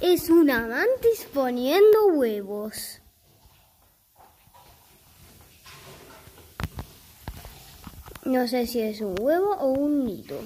Es una mantis poniendo huevos. No sé si es un huevo o un nido.